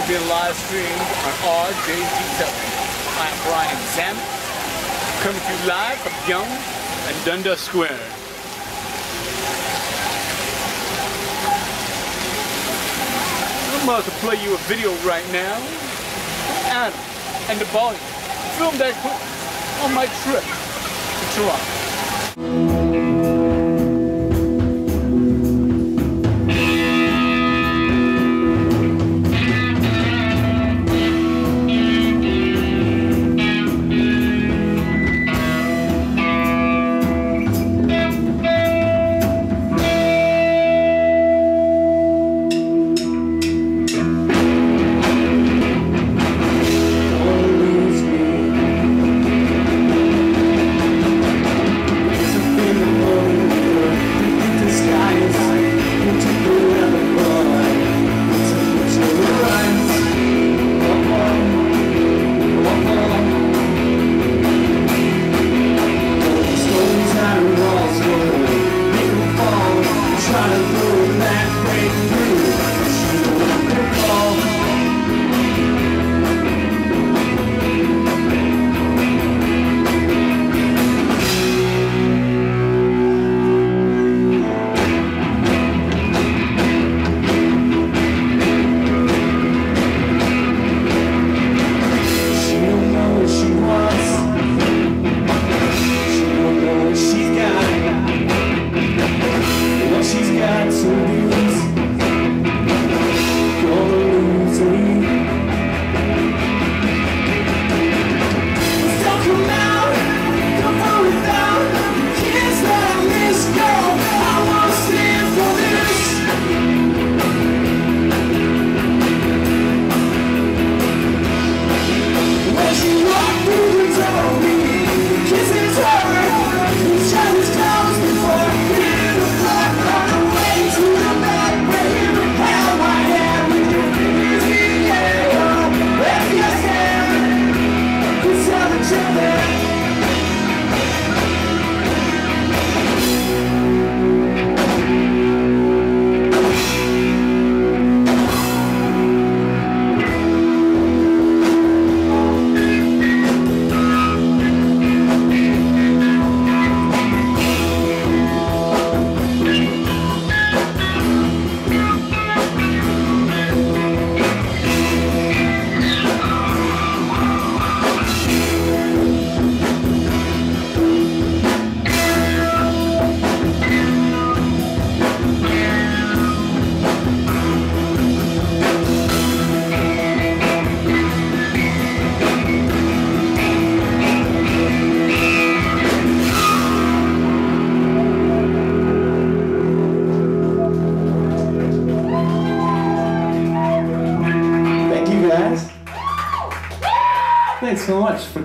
are being live streamed on RJZTV. I'm Brian Zammit, coming to you live from Yonge and Dundas Square. I'm about to play you a video right now. Atom and the volume. Film that on my trip to Toronto.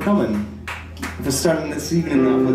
Coming, for starting this evening off with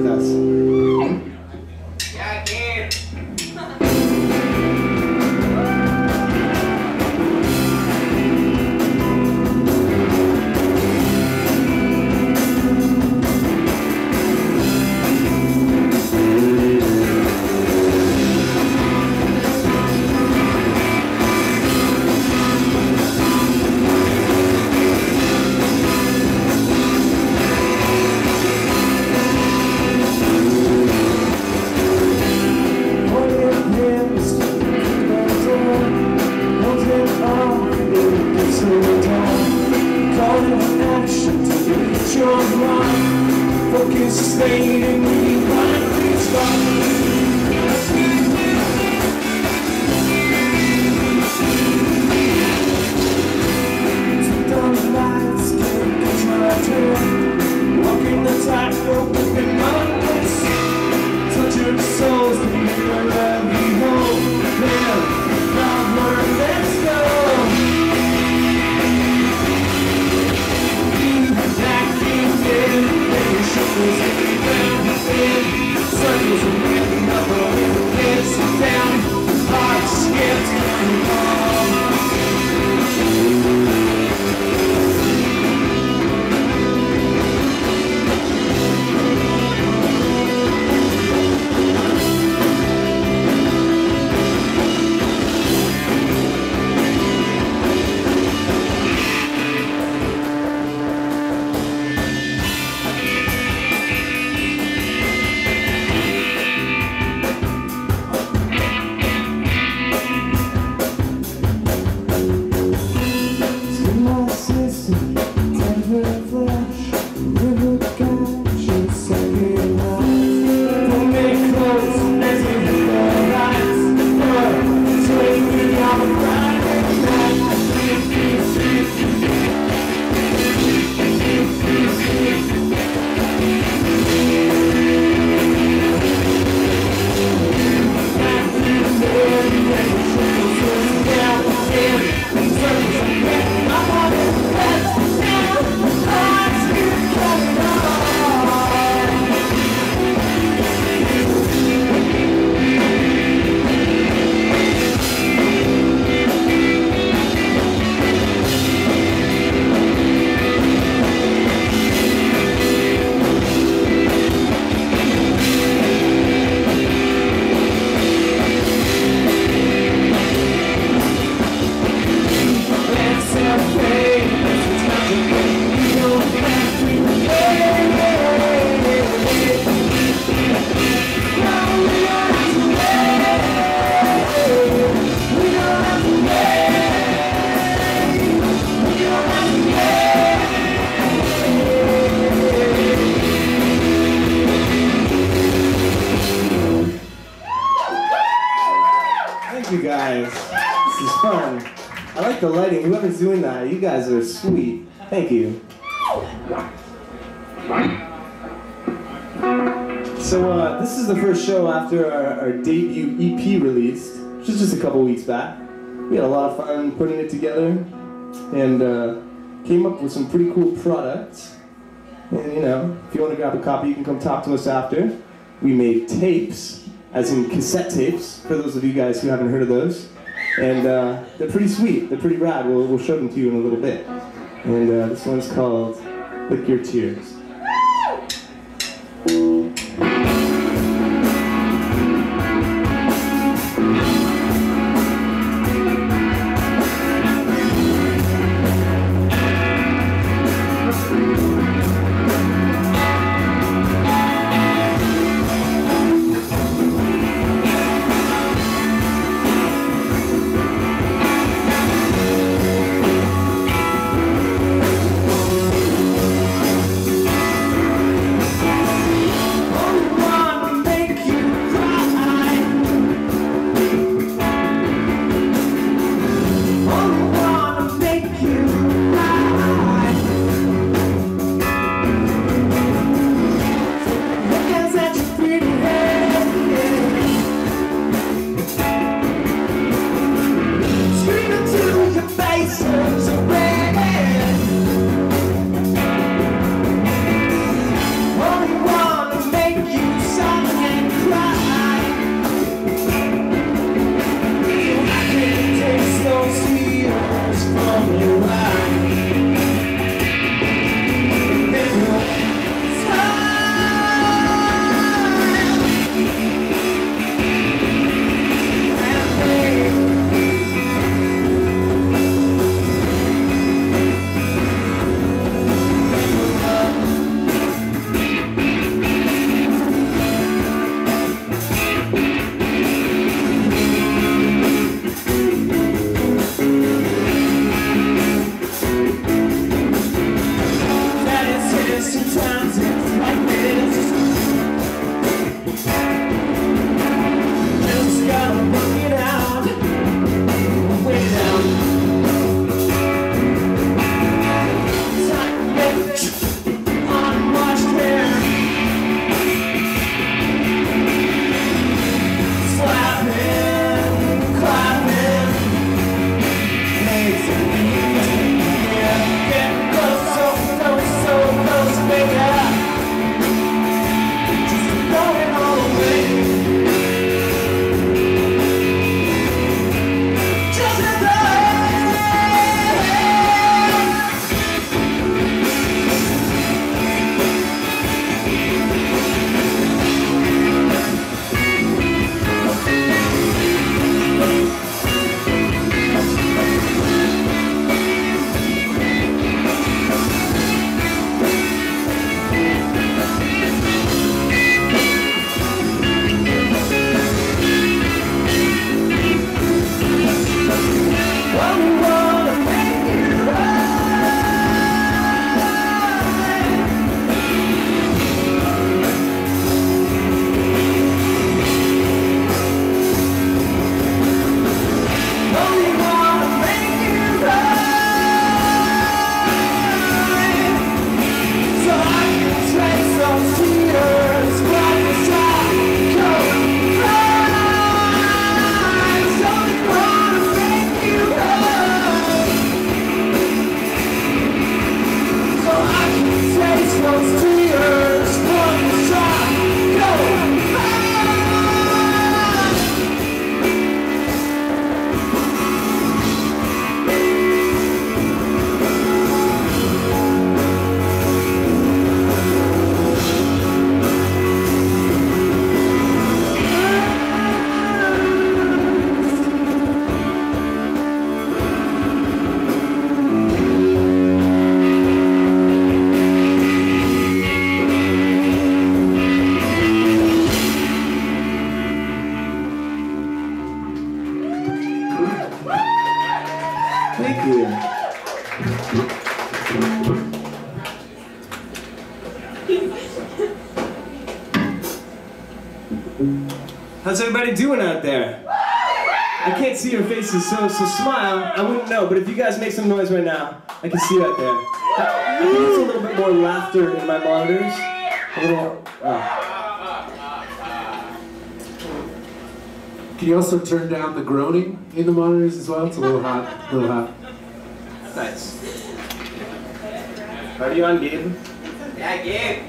lighting. Whoever's doing that, you guys are sweet. Thank you. So uh, this is the first show after our, our debut EP released, which was just a couple weeks back. We had a lot of fun putting it together and uh, came up with some pretty cool products. And you know, if you want to grab a copy, you can come talk to us after. We made tapes, as in cassette tapes, for those of you guys who haven't heard of those. And uh, they're pretty sweet, they're pretty rad. We'll, we'll show them to you in a little bit. And uh, this one's called Lick Your Tears. How's everybody doing out there? I can't see your faces, so so smile. I wouldn't know, but if you guys make some noise right now, I can see right there. I think it's a little bit more laughter in my monitors. A little. Oh. Can you also turn down the groaning in the monitors as well? It's a little hot, a little hot. Nice. Are you on, Gabe? Yeah, Gabe.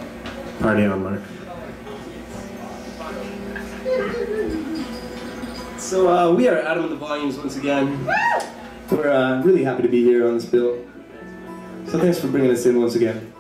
Party on, Marc. So uh, we are Atom and the Volumes once again. We're uh, really happy to be here on this bill. So thanks for bringing us in once again.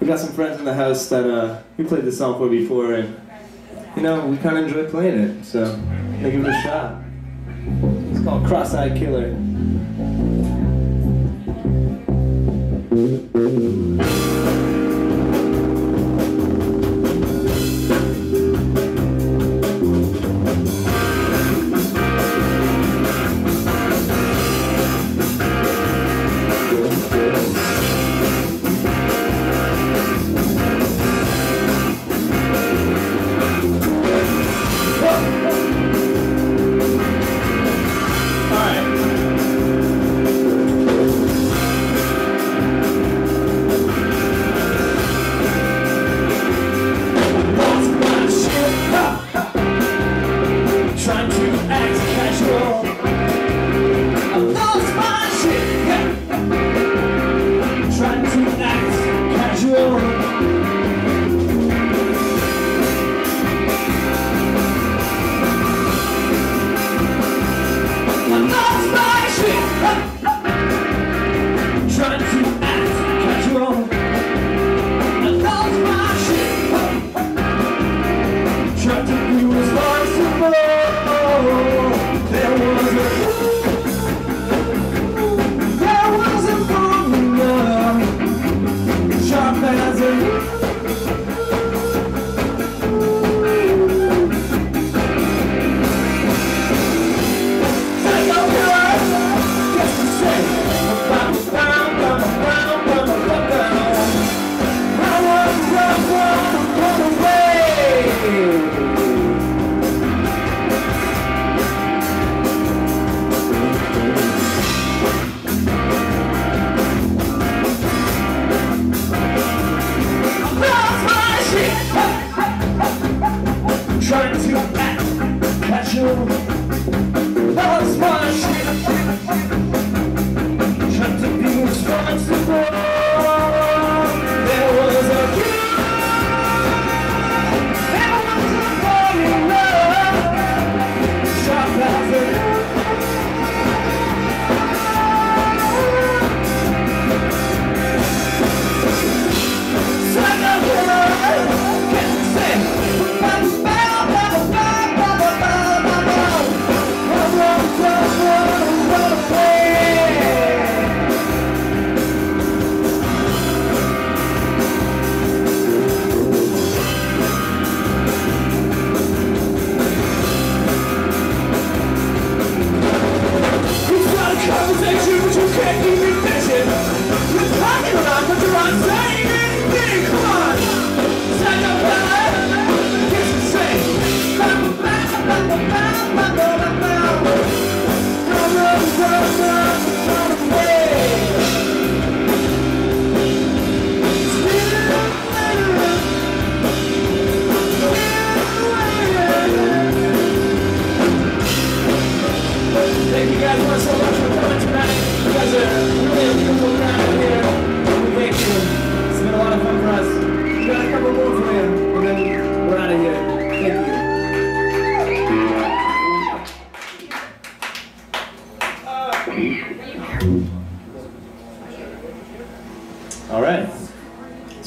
We got some friends in the house that uh, we played this song for before, and you know we kind of enjoy playing it, so I'm give it a shot. It's called Cross-Eyed Killer.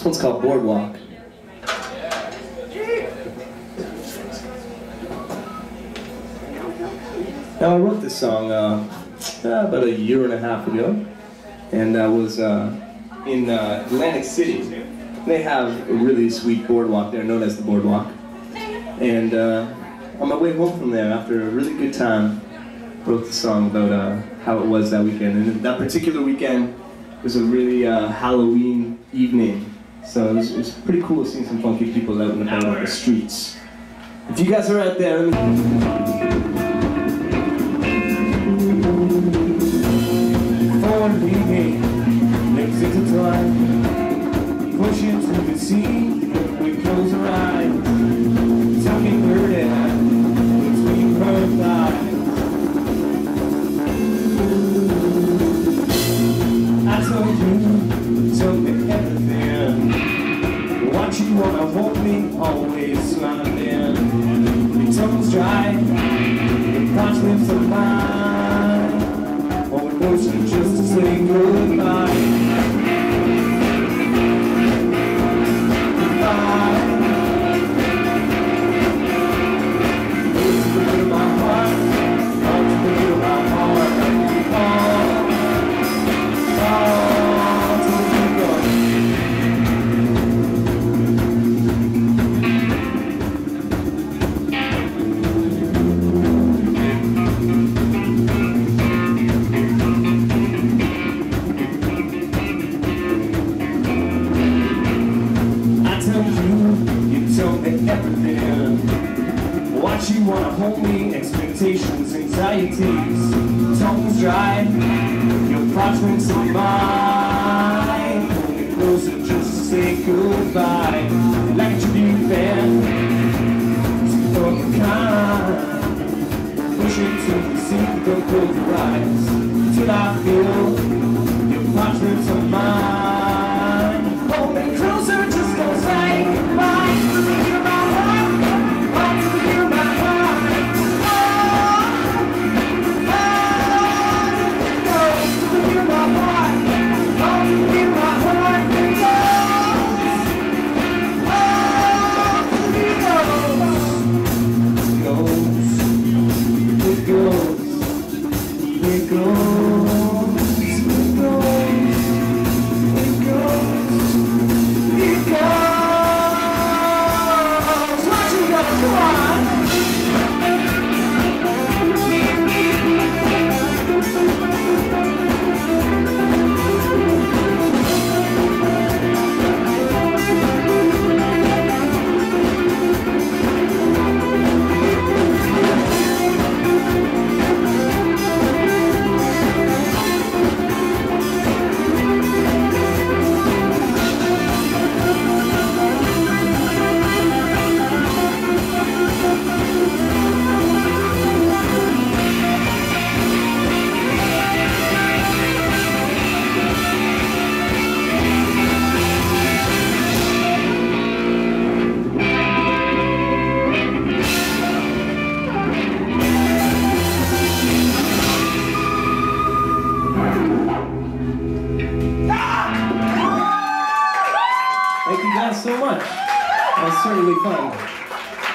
One's called Boardwalk. Now, I wrote this song uh, uh, about a year and a half ago, and I was uh, in uh, Atlantic City. They have a really sweet boardwalk there, known as the Boardwalk. And uh, on my way home from there, after a really good time, wrote the song about uh, how it was that weekend. And that particular weekend was a really Halloween evening. So it was, it was pretty cool seeing some funky people out and about on the streets. If you guys are out there, forward leaning, legs intertwined, push into the sea, just goodbye. Like a tribute band, to your kind. Push it to the your eyes. Till I feel your parchments are mine.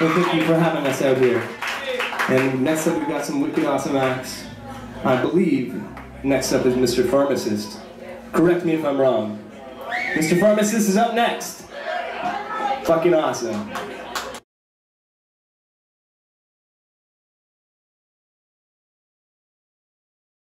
Well, thank you for having us out here. And next up, we've got some wicked awesome acts. I believe next up is Mr. Pharmacist. Correct me if I'm wrong. Mr. Pharmacist is up next. Fucking awesome.